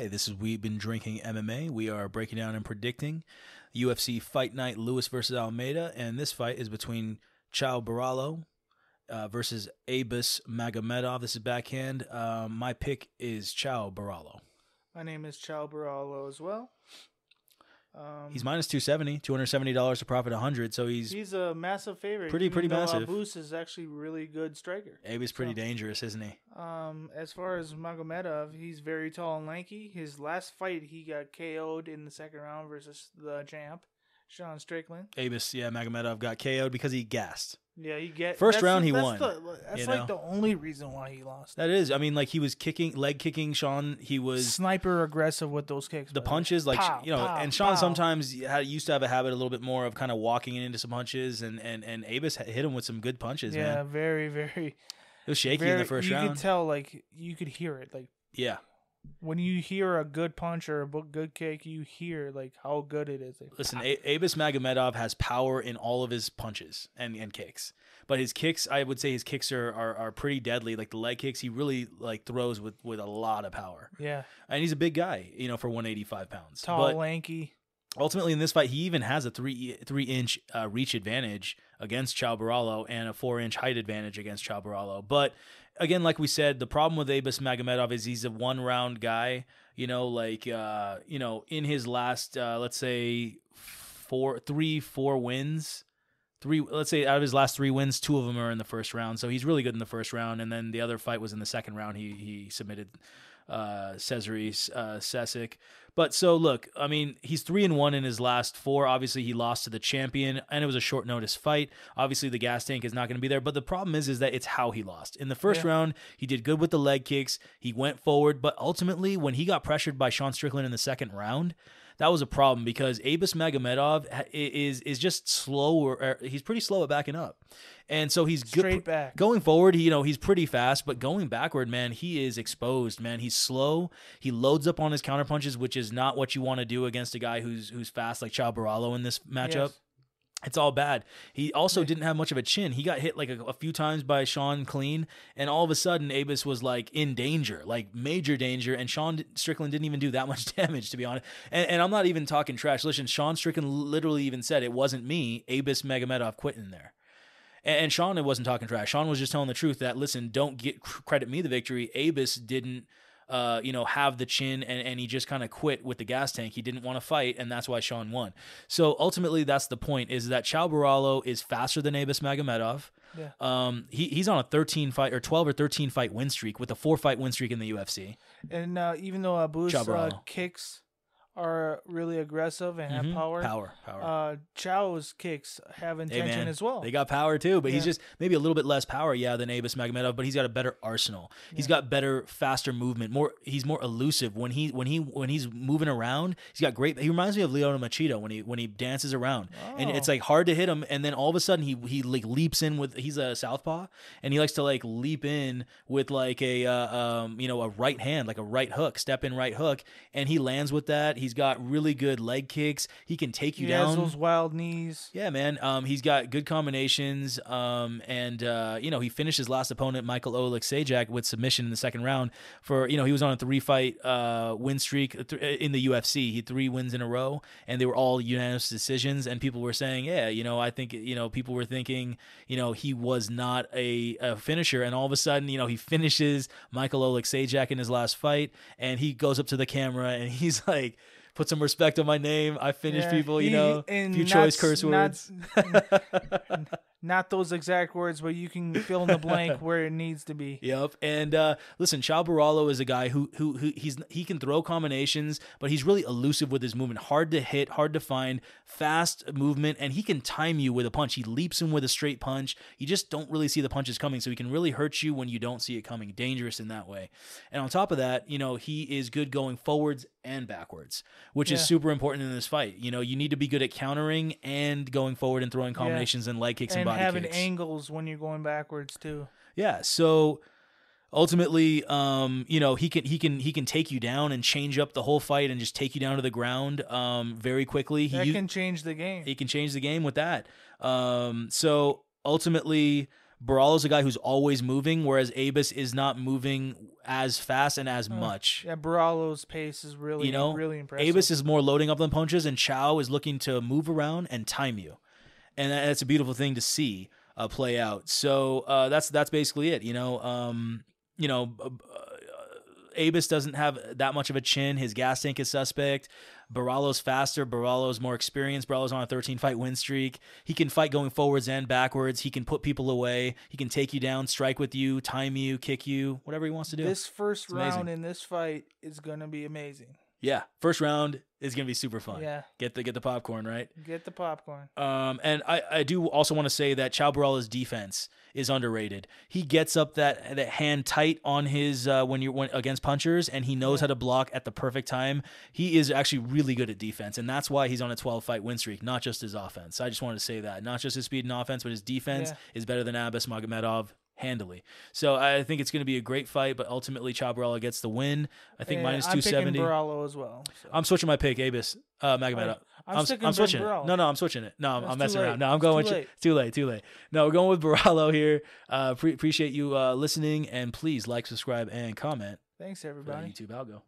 Hey, this is We've Been Drinking MMA. We are breaking down and predicting UFC Fight Night Lewis versus Almeida. And this fight is between Caio Borralho uh, versus Abus Magomedov. This is backhand. Um, my pick is Caio Borralho. My name is Caio Borralho as well. Um, He's minus 270, $270 to profit 100. So he's, he's a massive favorite. Pretty- pretty massive. Abus is actually really good striker. Abus pretty so- dangerous, isn't he? Um, as far as Magomedov, he's very tall and lanky. His last fight, he got KO'd in the second round versus the champ, Sean Strickland. Abus, yeah, Magomedov got KO'd because he gassed. Yeah, he get First that's round he that's won, The, that's you like know? the only reason why he lost. That is, I mean, like he was kicking, leg kicking Sean. He was Sniper aggressive with those kicks. the punches, like Pow, you know, pow, and Sean pow. sometimes had, used to have a habit a little bit more of kind of walking into some punches, and and and Abus hit him with some good punches, Yeah, man. very, very. It was shaky very, in the first you round. could tell, like you could hear it, like yeah, when you hear a good punch or a good kick, you hear like how good it is. Like, listen, a- Abus Magomedov has power in all of his punches and and kicks, but his kicks, I would say, his kicks are are, are pretty deadly. Like the leg kicks, he really like throws with with a lot of power, yeah, and he's a big guy, you know, for 185 pounds. tall, but lanky. ultimately in this fight, he even has a three three inch uh, reach advantage against Caio Borralho and a four inch height advantage against Caio Borralho. But again, like we said, the problem with Abus Magomedov is he's a one round guy. You know, like uh, you know, in his last uh, let's say four, three, four wins. Three, let's say out of his last three wins, two of them are in the first round. So he's really good in the first round, and then the other fight was in the second round. He he submitted uh, Cesare uh, Sesic. But so look, I mean, he's three and one in his last four. Obviously, he lost to the champion, and it was a short notice fight. Obviously, the gas tank is not going to be there. But the problem is, is that it's how he lost. In the first Yeah. round, he did good with the leg kicks. He went forward, but ultimately, when he got pressured by Sean Strickland in the second round, that was a problem because Abus Magomedov is is just slower. er, He's pretty slow at backing up, and so he's good. Back. Going forward, he, you know, he's pretty fast, but going backward, man, he is exposed, man. He's slow. He loads up on his counter punches, which is not what you want to do against a guy who's who's fast like Caio Borralho in this matchup. Yes. It's all bad. He also didn't have much of a chin. He got hit like a, a few times by Sean Clean, and all of a sudden, Abus was like in danger, like major danger. And Sean Strickland didn't even do that much damage, to be honest. And, and I'm not even talking trash. Listen, Sean Strickland literally even said it wasn't me. Abus Magomedov quit in there. And, and Sean wasn't talking trash. Sean was just telling the truth that listen, don't get credit me the victory. Abus didn't. Uh, you know, have the chin and, and he just kind of quit with the gas tank. He didn't want to fight, and that's why Sean won. So ultimately, that's the point: is that Caio Borralho is faster than Abus Magomedov. Yeah. Um, he, he's on a 13 fight or 12 or 13 fight win streak with a four fight win streak in the UFC. And uh, even though Abus uh, kicks are really aggressive and have Mhm. power, power, power. uh, Caio's kicks have Hey, intention man, as well. They got power too, but he's just maybe a little bit less power, yeah, than Abus Magomedov. But he's got a better arsenal. He's got better, faster movement. More, he's more elusive when he when he when he's moving around. He's got great. He reminds me of Lyoto Machida when he when he dances around, and it's Oh. like hard to hit him. And then all of a sudden he he like leaps in with. He's a southpaw, and he likes to like leap in with like a uh, um you know a right hand, like a right hook, step in right hook, and he lands with that. He's got really good leg kicks. He can take you he down. those wild knees. Yeah, man. Um, he's got good combinations. Um, and uh, you know, he finished his last opponent, Michal Oleksiejczuk, with submission in the second round. For you know, he was on a three-fight uh, win streak uh, in the UFC. He had three wins in a row, and they were all unanimous decisions. And people were saying, yeah, you know, I think you know, people were thinking, you know, he was not a, a finisher, and all of a sudden, you know, he finishes Michal Oleksiejczuk in his last fight, and he goes up to the camera and he's like. Put some respect on my name. I finish Yeah, people, you he- know. few not choice curse not- words. Not those exact words, but you can fill in the blank where it needs to be. Yep. And uh, listen, Caio Borralho is a guy who, who who he's he can throw combinations, but he's really elusive with his movement. Hard to hit, hard to find, fast movement, and he can time you with a punch. He leaps in with a straight punch. You just don't really see the punches coming, so he can really hurt you when you don't see it coming. Dangerous in that way. And on top of that, you know, he is good going forwards and backwards, which is super important in this fight. You know, you need to be good at countering and going forward and throwing combinations and leg kicks and, and body having kicks. angles when you're going backwards too. Yeah. So ultimately, um, you know, he can he can he can take you down and change up the whole fight and just take you down to the ground um, very quickly. He That u- can change the game. he can change the game with that. Um, so ultimately, Borralho's a guy who's always moving, whereas Abus is not moving as fast and as much. Yeah, Borralho's pace is really, You know, really impressive. Abus is more loading up than punches, and Caio is looking to move around and time you, and that's a beautiful thing to see uh, play out. So uh, that's that's basically it. You know, um, you know, uh, Abus doesn't have that much of a chin. His gas tank is suspect. Borralho's faster. Borralho's more experienced. Borralho's on a 13 fight win streak. He can fight going forwards and backwards. He can put people away. He can take you down, strike with you, time you, kick you, whatever he wants to do. This first It's amazing. round in this fight is gonna be amazing. Yeah, first round is gonna be super fun. Yeah, Get the get the popcorn right. get the popcorn. Um, and I, I do also want to say that Caio Borralho's defense is underrated. He gets up that that hand tight on his uh, when you're when, against punchers, and he knows how to block at the perfect time. He is actually really good at defense, and that's why he's on a 12 fight win streak. Not just his offense. I just wanted to say that. Not just his speed and offense, but his defense Yeah. is better than Abus Magomedov handily. So I think it's going to be a great fight, but ultimately Caio Borralho gets the win. I think Yeah, minus I'm 270. picking Borralho as well. so. I'm switching my pick, Abus uh, Magomedov. I'm I'm, I'm switching it. No, no, I'm switching it. No, I'm, I'm messing late. around. No, I'm going too with late. too late, too late. No, we're going with Borralho here. Uh, pre- appreciate you uh, listening, and please like, subscribe, and comment Thanks everybody. YouTube algo.